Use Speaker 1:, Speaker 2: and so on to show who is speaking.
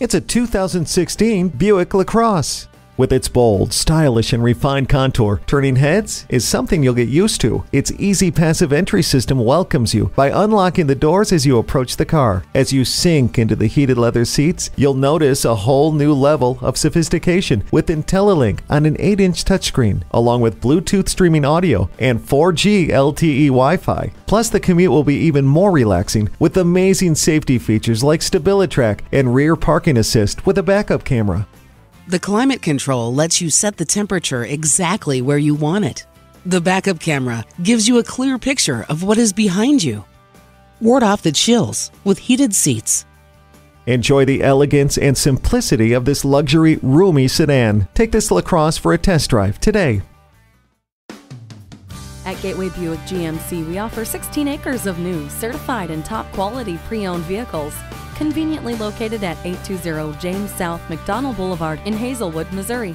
Speaker 1: It's a 2016 Buick LaCrosse. With its bold, stylish, and refined contour, turning heads is something you'll get used to. Its easy passive entry system welcomes you by unlocking the doors as you approach the car. As you sink into the heated leather seats, you'll notice a whole new level of sophistication with IntelliLink on an 8 inch touchscreen, along with Bluetooth streaming audio and 4G LTE Wi Fi. Plus, the commute will be even more relaxing with amazing safety features like StabiliTrak and rear parking assist with a backup camera.
Speaker 2: The climate control lets you set the temperature exactly where you want it. The backup camera gives you a clear picture of what is behind you. Ward off the chills with heated seats.
Speaker 1: Enjoy the elegance and simplicity of this luxury, roomy sedan. Take this LaCrosse for a test drive today.
Speaker 3: At Gateway Buick GMC, we offer 16 acres of new, certified, and top quality pre owned vehicles conveniently located at 820 James South McDonnell Boulevard in Hazelwood, Missouri.